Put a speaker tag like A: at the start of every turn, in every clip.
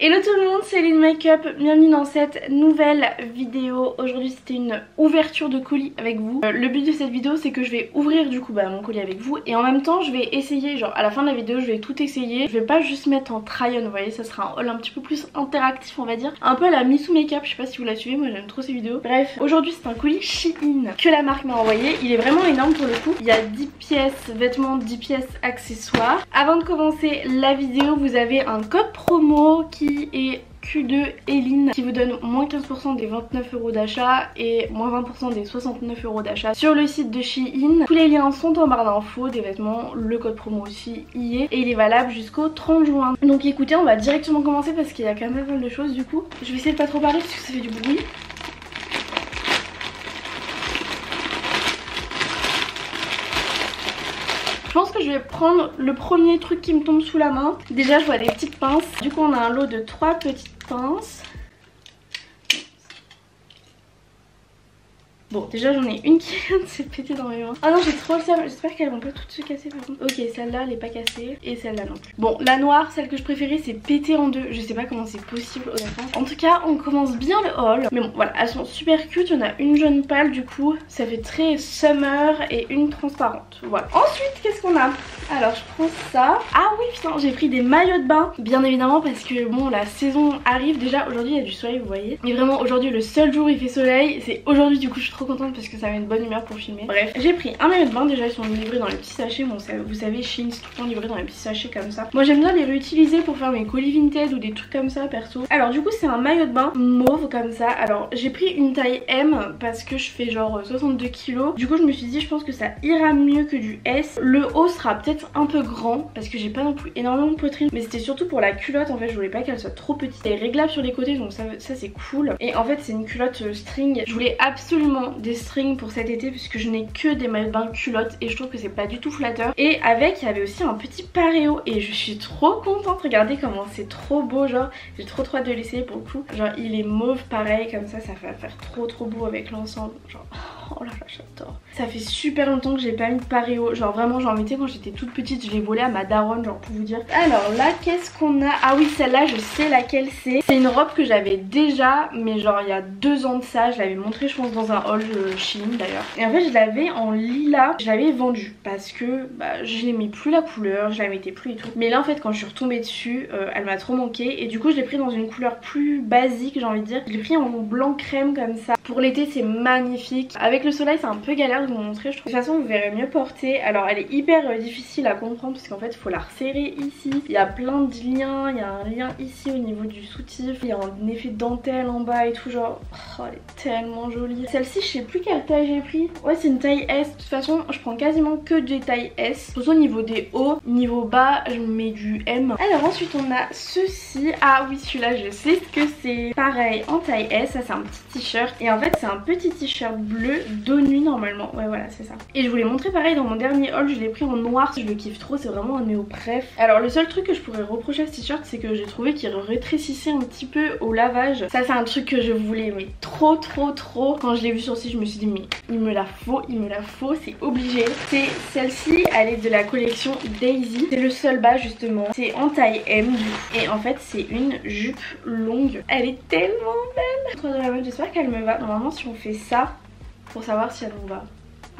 A: Hello tout le monde, c'est Lynn Makeup, bienvenue dans cette nouvelle vidéo. Aujourd'hui c'était une ouverture de colis avec vous. Euh, le but de cette vidéo c'est que je vais ouvrir du coup bah, mon colis avec vous et en même temps je vais essayer, genre à la fin de la vidéo je vais tout essayer. Je vais pas juste mettre en try on, vous voyez, ça sera un haul un petit peu plus interactif on va dire. Un peu à la Missou Makeup, je sais pas si vous la suivez, moi j'aime trop ces vidéos. Bref, aujourd'hui c'est un colis Shein que la marque m'a envoyé. Il est vraiment énorme pour le coup. Il y a 10 pièces vêtements, 10 pièces accessoires. Avant de commencer la vidéo, vous avez un code promo qui est Q2 Eline qui vous donne moins 15% des 29 euros d'achat et moins 20% des 69 euros d'achat sur le site de Shein. Tous les liens sont en barre d'infos des vêtements, le code promo aussi y est et il est valable jusqu'au 30 juin. Donc écoutez on va directement commencer parce qu'il y a quand même pas mal de choses du coup. Je vais essayer de pas trop parler parce que ça fait du bruit. Je pense que je vais prendre le premier truc qui me tombe sous la main. Déjà je vois des petites pinces. Du coup on a un lot de trois petites pinces. Bon, déjà j'en ai une qui vient de se péter dans mes mains. Ah non, j'ai trop le seum. J'espère qu'elles vont pas toutes se casser par contre. Ok, celle-là elle est pas cassée. Et celle-là non plus. Bon, la noire, celle que je préférais, c'est péter en deux. Je sais pas comment c'est possible honnêtement. En tout cas, on commence bien le haul. Mais bon, voilà, elles sont super cute. En a une jaune pâle du coup. Ça fait très summer et une transparente. Voilà. Ensuite, qu'est-ce qu'on a? Alors, je prends ça. Ah oui, putain, j'ai pris des maillots de bain. Bien évidemment parce que bon, la saison arrive. Déjà, aujourd'hui il y a du soleil, vous voyez. Mais vraiment, aujourd'hui, le seul jour où il fait soleil, c'est aujourd'hui. Du coup, je suis trop contente parce que ça met une bonne humeur pour filmer. Bref, j'ai pris un maillot de bain. Déjà, ils sont livrés dans les petits sachets. Bon, vous savez, Shein, tout le temps livré dans les petits sachets comme ça. Moi, j'aime bien les réutiliser pour faire mes colis vintage ou des trucs comme ça, perso. Alors, du coup, c'est un maillot de bain mauve comme ça. Alors, j'ai pris une taille M parce que je fais genre 62 kilos. Du coup, je me suis dit, je pense que ça ira mieux que du S. Le haut sera peut-être un peu grand parce que j'ai pas non plus énormément de poitrine. Mais c'était surtout pour la culotte. En fait, je voulais pas qu'elle soit trop petite. Elle est réglable sur les côtés, donc ça, ça c'est cool. Et en fait, c'est une culotte euh, string. Je voulais absolument des strings pour cet été puisque je n'ai que des maillots de bain culottes et je trouve que c'est pas du tout flatteur. Et avec il y avait aussi un petit paréo et je suis trop contente. Regardez comment c'est trop beau genre. J'ai trop trop hâte de l'essayer pour le coup. Genre il est mauve pareil comme ça, ça va faire trop trop beau avec l'ensemble. Genre oh là là j'adore. Ça fait super longtemps que j'ai pas mis de paréo. Genre vraiment j'en mettais quand j'étais toute petite. Je l'ai volé à ma daronne genre pour vous dire. Alors là qu'est-ce qu'on a? Ah oui celle-là je sais laquelle c'est. C'est une robe que j'avais déjà mais genre il y a deux ans de ça. Je l'avais montré je pense dans un haul Chine d'ailleurs. Et en fait je l'avais en lilas. Je l'avais vendue parce que bah, je n'aimais plus la couleur. Je la mettais plus et tout. Mais là en fait quand je suis retombée dessus euh, elle m'a trop manqué. Et du coup je l'ai pris dans une couleur plus basique j'ai envie de dire. Je l'ai pris en blanc crème comme ça. Pour l'été c'est magnifique. Avec le soleil c'est un peu galère de vous montrer je trouve. De toute façon vous verrez mieux porter. Alors elle est hyper euh, difficile à comprendre parce qu'en fait il faut la resserrer ici. Il y a plein de liens. Il y a un lien ici au niveau du soutif. Il y a un effet dentelle en bas et tout genre. Oh elle est tellement jolie. Celle-ci je sais plus quelle taille j'ai pris. Ouais c'est une taille S. De toute façon je prends quasiment que des tailles S. Surtout au niveau des hauts. Niveau bas je mets du M. Alors ensuite on a ceci. Ah oui celui-là je sais que c'est. Pareil en taille S. Ça c'est un petit t-shirt. Et en fait c'est un petit t-shirt bleu dos nu normalement. Ouais voilà c'est ça. Et je vous l'ai montré pareil dans mon dernier haul. Je l'ai pris en noir. Je le kiffe trop. C'est vraiment un néo bref. Alors le seul truc que je pourrais reprocher à ce t-shirt c'est que j'ai trouvé qu'il rétrécissait un petit peu au lavage. Ça c'est un truc que je voulais mais trop trop trop. Quand je l'ai vu sur site je me suis dit mais il me la faut, il me la faut, c'est obligé. C'est celle-ci, elle est de la collection Daisy. C'est le seul bas justement. C'est en taille M Et en fait c'est une jupe longue. Elle est tellement belle. J'espère qu'elle me va. Normalement si on fait ça pour savoir si elle nous va.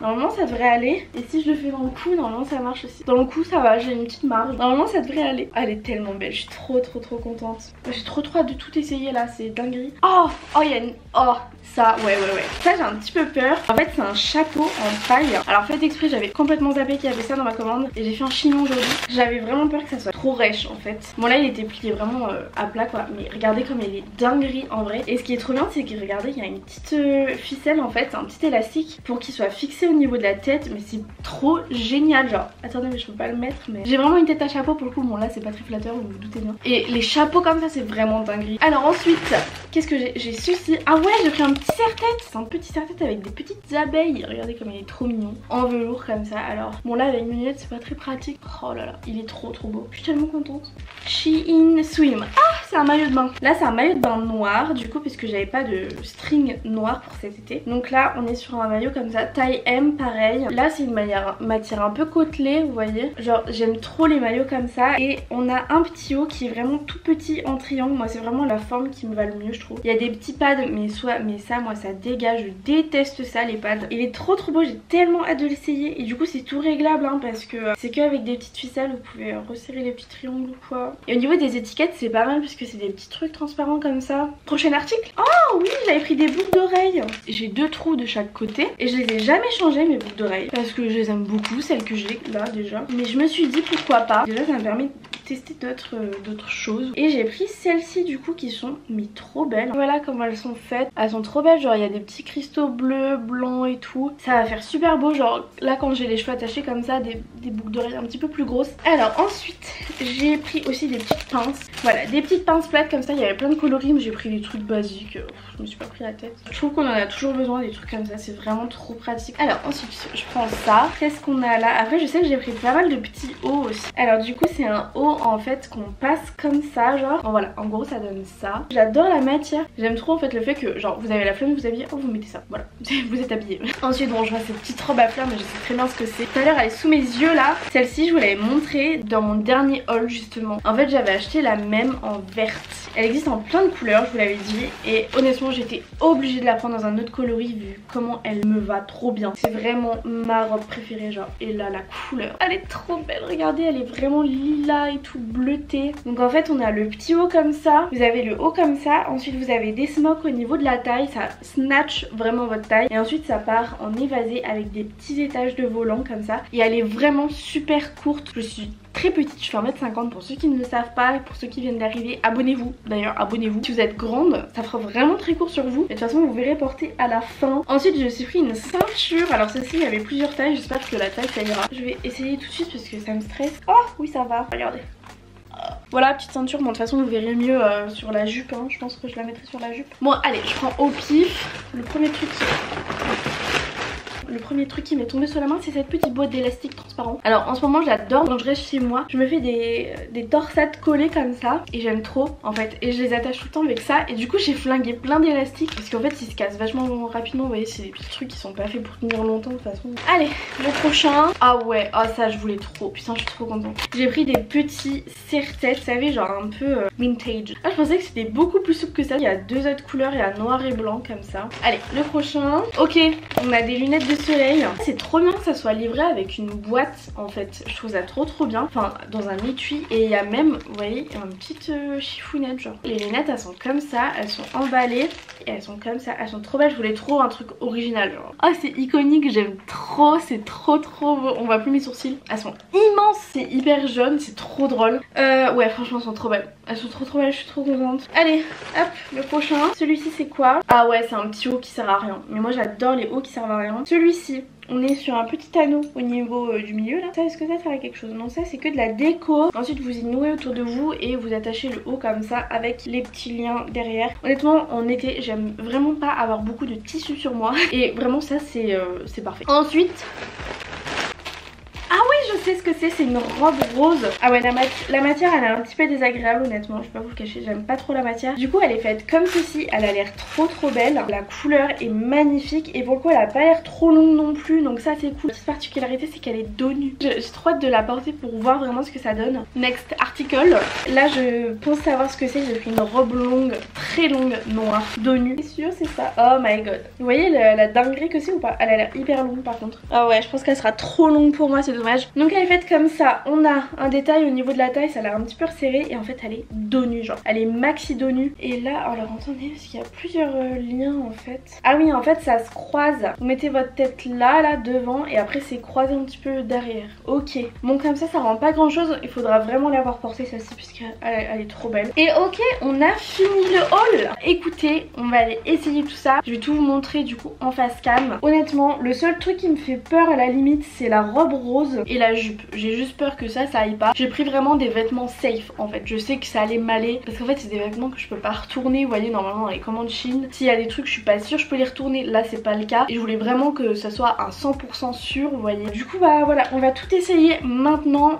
A: Normalement ça devrait aller. Et si je le fais dans le cou normalement ça marche aussi. Dans le cou ça va j'ai une petite marge. Normalement ça devrait aller. Elle est tellement belle je suis trop trop trop contente. J'ai trop trop hâte de tout essayer là c'est dinguerie. Oh oh y a une Oh ça ouais ouais ouais. Ça j'ai un petit peu peur. En fait c'est un chapeau en paille. Alors faites exprès j'avais complètement zappé qu'il y avait ça dans ma commande. Et j'ai fait un chignon aujourd'hui. J'avais vraiment peur que ça soit trop rêche en fait Bon là il était plié vraiment euh, à plat quoi Mais regardez comme elle est dinguerie en vrai Et ce qui est trop bien c'est que regardez il y a une petite euh, ficelle en fait Un petit élastique pour qu'il soit fixé au niveau de la tête Mais c'est trop génial genre Attendez mais je peux pas le mettre mais J'ai vraiment une tête à chapeau pour le coup Bon là c'est pas très flatteur vous vous doutez bien Et les chapeaux comme ça c'est vraiment dinguerie Alors ensuite qu'est-ce que j'ai ceci Ah ouais j'ai pris un petit serre-tête. C'est un petit serre-tête avec des petites abeilles. Regardez comme il est trop mignon. En velours comme ça. Alors, bon là avec mes lunettes c'est pas très pratique. Oh là là, il est trop trop beau. Putain contente. Shein Swim. Ah, c'est un maillot de bain. Là, c'est un maillot de bain noir, du coup, puisque j'avais pas de string noir pour cet été. Donc là, on est sur un maillot comme ça, taille M, pareil. Là, c'est une matière un peu côtelée, vous voyez. Genre, j'aime trop les maillots comme ça. Et on a un petit haut qui est vraiment tout petit en triangle. Moi, c'est vraiment la forme qui me va le mieux, je trouve. Il y a des petits pads, mais soit, mais ça, moi, ça dégage. Je déteste ça, les pads. Il est trop trop beau, j'ai tellement hâte de l'essayer. Et du coup, c'est tout réglable, hein, parce que c'est qu'avec des petites ficelles, vous pouvez resserrer les petits triangles ou quoi. Et au niveau des étiquettes, c'est pas mal, puisque c'est des petits trucs transparents comme ça. Prochain article Oh oui, j'avais pris des boucles d'oreilles. J'ai deux trous de chaque côté. Et je les ai jamais changées, mes boucles d'oreilles. Parce que je les aime beaucoup, celles que j'ai là déjà. Mais je me suis dit pourquoi pas. Déjà, ça me permet tester d'autres euh, d'autres choses. Et j'ai pris celles-ci du coup qui sont mais trop belles. Voilà comment elles sont faites. Elles sont trop belles, genre il y a des petits cristaux bleus, blancs et tout. Ça va faire super beau, genre là quand j'ai les cheveux attachés comme ça, des, des boucles d'oreilles un petit peu plus grosses. Alors ensuite, j'ai pris aussi des petites pinces. Voilà, des petites pinces plates comme ça, il y avait plein de coloris mais j'ai pris des trucs basiques. Je me suis pas pris la tête. Je trouve qu'on en a toujours besoin des trucs comme ça, c'est vraiment trop pratique. Alors ensuite, je prends ça. Qu'est-ce qu'on a là? Après, je sais que j'ai pris pas mal de petits hauts aussi. Alors du coup, c'est un haut en fait qu'on passe comme ça genre. Voilà. En gros ça donne ça. J'adore la matière. J'aime trop en fait le fait que genre vous avez la flamme vous habillez oh vous mettez ça. Voilà. Vous êtes habillé. Ensuite bon je vois cette petite robe à fleurs mais je sais très bien ce que c'est. Tout à l'heure elle est sous mes yeux là. Celle-ci je vous l'avais montrée dans mon dernier haul justement. En fait j'avais acheté la même en verte elle existe en plein de couleurs je vous l'avais dit et honnêtement j'étais obligée de la prendre dans un autre coloris vu comment elle me va trop bien c'est vraiment ma robe préférée genre et là la couleur elle est trop belle regardez elle est vraiment lila et tout bleu donc en fait on a le petit haut comme ça, vous avez le haut comme ça, ensuite vous avez des smocks au niveau de la taille, ça snatch vraiment votre taille. Et ensuite ça part en évasé avec des petits étages de volant comme ça. Et elle est vraiment super courte, je suis très petite, je fais 1m50 pour ceux qui ne le savent pas, pour ceux qui viennent d'arriver, abonnez-vous d'ailleurs, abonnez-vous. Si vous êtes grande, ça fera vraiment très court sur vous, et de toute façon vous verrez porter à la fin. Ensuite je me suis pris une ceinture, alors celle-ci il y avait plusieurs tailles, j'espère que la taille ça ira. Je vais essayer tout de suite parce que ça me stresse. Oh oui ça va, regardez. Voilà, petite ceinture. Bon, de toute façon, vous verrez mieux euh, sur la jupe. Hein. Je pense que je la mettrai sur la jupe. Bon, allez, je prends au pif. Le premier truc, le premier truc qui m'est tombé sur la main c'est cette petite boîte d'élastique transparent. Alors en ce moment j'adore quand je reste chez moi, je me fais des, des torsades collées comme ça et j'aime trop en fait et je les attache tout le temps avec ça et du coup j'ai flingué plein d'élastiques parce qu'en fait ils se cassent vachement rapidement, vous voyez c'est des petits trucs qui sont pas faits pour tenir longtemps de toute façon. Allez le prochain, ah ouais, ah ça je voulais trop, putain je suis trop contente. J'ai pris des petits serre-têtes, vous savez genre un peu euh, vintage. Ah je pensais que c'était beaucoup plus souple que ça, il y a deux autres couleurs, il y a noir et blanc comme ça. Allez le prochain, ok on a des lunettes de soleil. C'est trop bien que ça soit livré avec une boîte en fait. Je trouve ça trop trop bien. Enfin dans un étui. Et il y a même, vous voyez, une petite euh, genre. Les lunettes elles sont comme ça. Elles sont emballées. Et elles sont comme ça. Elles sont trop belles. Je voulais trop un truc original. Oh c'est iconique. J'aime trop. C'est trop trop beau. On voit plus mes sourcils. Elles sont immenses. C'est hyper jaune. C'est trop drôle. Euh, ouais franchement elles sont trop belles. Elles sont trop trop belles. Je suis trop contente. Allez hop le prochain. Celui-ci c'est quoi? Ah ouais c'est un petit haut qui sert à rien. Mais moi j'adore les hauts qui servent à rien. Celui-ci on est sur un petit anneau au niveau euh, du milieu là. Ça, est-ce que ça sert à quelque chose? Non, ça c'est que de la déco. Ensuite, vous y nouez autour de vous et vous attachez le haut comme ça avec les petits liens derrière. Honnêtement, en été, j'aime vraiment pas avoir beaucoup de tissu sur moi. Et vraiment, ça c'est euh, parfait. Ensuite, sais ce que c'est, c'est une robe rose. Ah ouais, la, matière, elle est un petit peu désagréable, honnêtement, je vais pas vous le cacher, j'aime pas trop la matière. Du coup, elle est faite comme ceci, elle a l'air trop trop belle. La couleur est magnifique et pour le coup, elle a pas l'air trop longue non plus, donc ça c'est cool. La petite particularité, c'est qu'elle est dos nu. J'ai trop hâte de la porter pour voir vraiment ce que ça donne. Next article. Là, je pense savoir ce que c'est, j'ai pris une robe longue, très longue, noire, dos nu. C'est sûr, c'est ça. Oh my god. Vous voyez la, la dinguerie que c'est ou pas? Elle a l'air hyper longue par contre. Ah ouais, je pense qu'elle sera trop longue pour moi, c'est donc elle est faite comme ça. On a un détail au niveau de la taille, ça a l'air un petit peu resserré et en fait elle est dos nu genre. Elle est maxi dos nu. Et là, alors attendez parce qu'il y a plusieurs euh, liens en fait. Ah oui, en fait ça se croise. Vous mettez votre tête là, là devant et après c'est croisé un petit peu derrière. Ok. Bon comme ça, ça rend pas grand chose. Il faudra vraiment l'avoir portée celle-ci puisqu'elle elle est trop belle. Et ok, on a fini le haul. Écoutez, on va aller essayer tout ça. Je vais tout vous montrer du coup en face cam. Honnêtement, le seul truc qui me fait peur à la limite, c'est la robe rose et la J'ai juste peur que ça, ça aille pas. J'ai pris vraiment des vêtements safe en fait. Je sais que ça allait m'aller parce qu'en fait c'est des vêtements que je peux pas retourner. Vous voyez normalement dans les commandes Chine, s'il y a des trucs je suis pas sûre je peux les retourner. Là c'est pas le cas et je voulais vraiment que ça soit un 100% sûr vous voyez. Du coup bah voilà on va tout essayer maintenant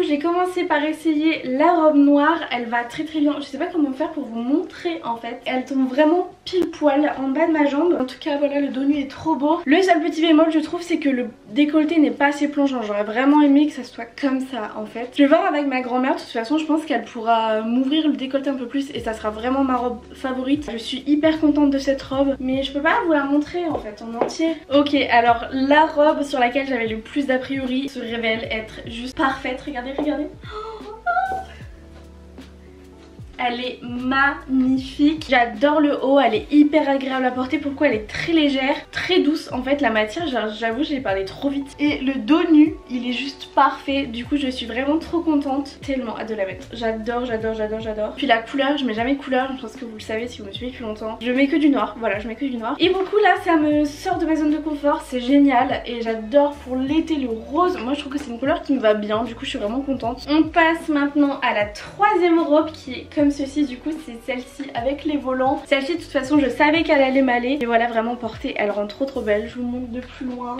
A: J'ai commencé par essayer la robe noire, elle va très très bien, je sais pas comment faire pour vous montrer en fait. Elle tombe vraiment pile poil en bas de ma jambe. En tout cas voilà le dos est trop beau. Le seul petit bémol je trouve c'est que le décolleté n'est pas assez plongeant. J'aurais vraiment aimé que ça soit comme ça en fait. Je vais voir avec ma grand-mère, de toute façon je pense qu'elle pourra m'ouvrir le décolleté un peu plus et ça sera vraiment ma robe favorite. Je suis hyper contente de cette robe mais je peux pas vous la montrer en fait en entier. Ok alors la robe sur laquelle j'avais le plus d'a priori se révèle être juste parfaite. Regardez regardez, Elle est magnifique. J'adore le haut, elle est hyper agréable à porter. Pourquoi elle est très légère, très douce. En fait, la matière, j'avoue, j'ai parlé trop vite. Et le dos nu, il est juste parfait. Du coup, je suis vraiment trop contente. Tellement hâte de la mettre. J'adore, j'adore, j'adore, j'adore. Puis la couleur, je mets jamais couleur. Je pense que vous le savez si vous me suivez depuis longtemps. Je mets que du noir. Voilà, je mets que du noir. Et beaucoup là, ça me sort de ma zone de confort. C'est génial. Et j'adore pour l'été le rose. Moi, je trouve que c'est une couleur qui me va bien. Du coup, je suis vraiment contente. On passe maintenant à la troisième robe qui est comme ceci du coup c'est celle-ci avec les volants. Celle-ci de toute façon je savais qu'elle allait m'aller. Et voilà vraiment portée, elle rend trop trop belle. Je vous montre de plus loin.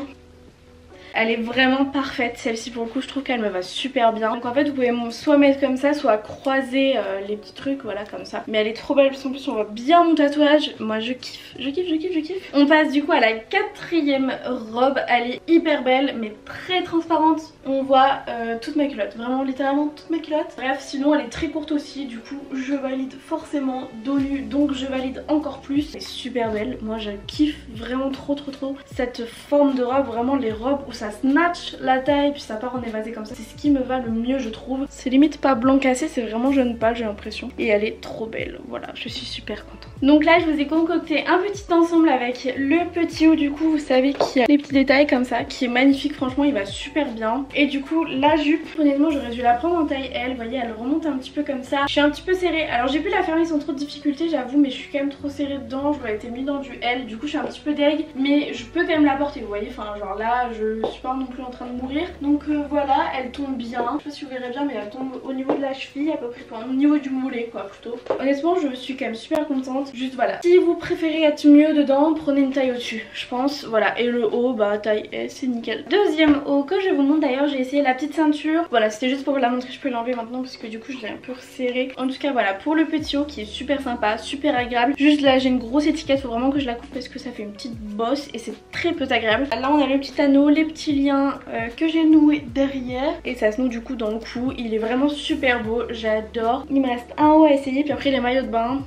A: Elle est vraiment parfaite celle-ci pour le coup je trouve qu'elle me va super bien. Donc en fait vous pouvez soit mettre comme ça soit croiser euh, les petits trucs voilà comme ça. Mais elle est trop belle parce qu'en plus on voit bien mon tatouage. Moi je kiffe, je kiffe, je kiffe, je kiffe. On passe du coup à la quatrième robe. Elle est hyper belle mais très transparente. On voit euh, toute ma culotte, vraiment littéralement toute ma culotte Bref sinon elle est très courte aussi. Du coup je valide forcément dos nu Donc je valide encore plus. Elle est super belle, moi je kiffe vraiment trop trop trop Cette forme de robe, vraiment les robes où ça snatch la taille puis ça part en évasé comme ça. C'est ce qui me va le mieux je trouve. C'est limite pas blanc cassé, c'est vraiment jeune pâle j'ai l'impression. Et elle est trop belle, voilà, je suis super contente. Donc là je vous ai concocté un petit ensemble avec le petit haut du coup vous savez qui a les petits détails comme ça qui est magnifique franchement il va super bien. Et du coup la jupe honnêtement j'aurais dû la prendre en taille L, vous voyez elle remonte un petit peu comme ça. Je suis un petit peu serrée, alors j'ai pu la fermer sans trop de difficulté j'avoue mais je suis quand même trop serrée dedans, dois été mis dans du L du coup je suis un petit peu deg mais je peux quand même la porter vous voyez enfin genre là je suis pas non plus en train de mourir. Donc euh, voilà, elle tombe bien. Je sais pas si vous verrez bien, mais elle tombe au niveau de la cheville, à peu près, au niveau du mollet quoi plutôt. Honnêtement, je suis quand même super contente. Juste voilà, si vous préférez être mieux dedans, prenez une taille au-dessus, je pense. Voilà, et le haut, bah taille S, c'est nickel. Deuxième haut que je vous montre d'ailleurs, j'ai essayé la petite ceinture. Voilà, c'était juste pour vous la montrer, je peux l'enlever maintenant parce que du coup je l'ai un peu resserré. En tout cas voilà, pour le petit haut qui est super sympa, super agréable. Juste là, j'ai une grosse étiquette, faut vraiment que je la coupe parce que ça fait une petite bosse et c'est très peu agréable. Là, on a le petit anneau, les petits liens euh, que j'ai noué derrière et ça se noue du coup dans le cou. Il est vraiment super beau, j'adore. Il me reste un haut à essayer puis après les maillots de bain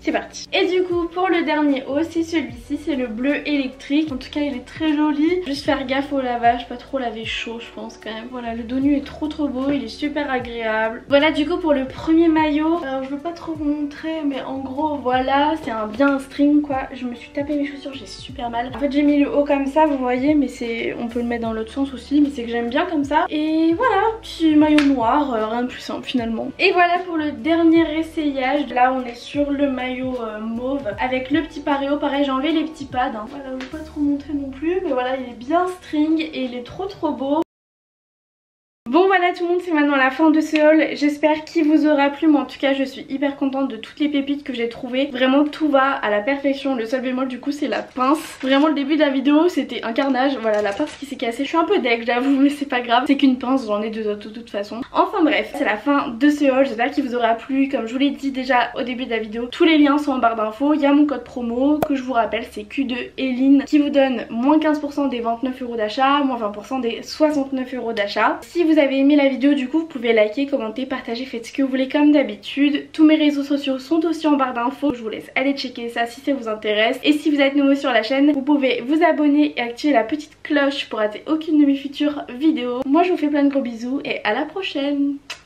A: c'est parti. Et du coup pour le dernier haut c'est celui-ci, c'est le bleu électrique. En tout cas il est très joli. Juste faire gaffe au lavage, pas trop laver chaud je pense quand même. Voilà le dos nu est trop trop beau, il est super agréable. Voilà du coup pour le premier maillot. Alors je veux pas trop vous montrer mais en gros voilà c'est un bien string quoi. Je me suis tapé mes chaussures, j'ai super mal. En fait j'ai mis le haut comme ça vous voyez mais c'est on peut le mettre dans l'autre sens aussi mais c'est que j'aime bien comme ça. Et voilà petit maillot noir, euh, rien de plus simple finalement. Et voilà pour le dernier essayage. Là on est sur le maillot euh, mauve avec le petit paréo. Pareil, j'ai enlevé les petits pads. Hein. Voilà, je vais pas trop montrer non plus. Mais voilà, il est bien string et il est trop trop beau. Bon voilà tout le monde c'est maintenant la fin de ce haul, j'espère qu'il vous aura plu, moi en tout cas je suis hyper contente de toutes les pépites que j'ai trouvées, vraiment tout va à la perfection, le seul bémol du coup c'est la pince, vraiment le début de la vidéo c'était un carnage, voilà la pince qui s'est cassée, je suis un peu deck j'avoue mais c'est pas grave, c'est qu'une pince, j'en ai deux autres de toute façon. Enfin bref, c'est la fin de ce haul, j'espère qu'il vous aura plu, comme je vous l'ai dit déjà au début de la vidéo, tous les liens sont en barre d'infos, il y a mon code promo que je vous rappelle c'est Q2 Eline qui vous donne moins 15% des 29 euros d'achat, moins 20% des 69 euros d'achat. Si vous avez aimé la vidéo du coup vous pouvez liker, commenter, partager, faites ce que vous voulez comme d'habitude. Tous mes réseaux sociaux sont aussi en barre d'infos, je vous laisse aller checker ça si ça vous intéresse. Et si vous êtes nouveau sur la chaîne, vous pouvez vous abonner et activer la petite cloche pour rater aucune de mes futures vidéos. Moi je vous fais plein de gros bisous et à la prochaine watching.